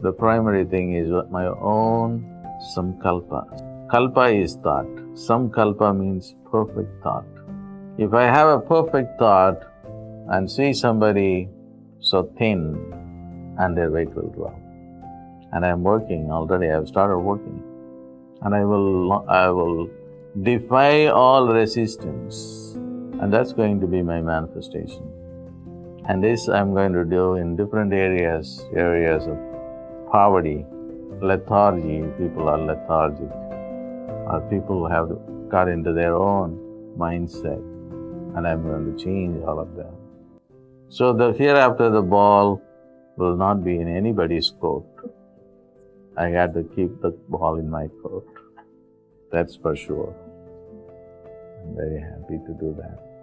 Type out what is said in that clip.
The primary thing is my own sankalpa. Kalpa is thought. Sankalpa means perfect thought. If I have a perfect thought and see somebody so thin and their weight will drop, and I am working already, I have started working, and I will, I will defy all resistance, and that's going to be my manifestation. And this I'm going to do in different areas, areas of poverty, lethargy, people are lethargic, or people have got into their own mindset, and I'm going to change all of them. So the hereafter the ball will not be in anybody's court. I got to keep the ball in my court. That's for sure. I'm very happy to do that.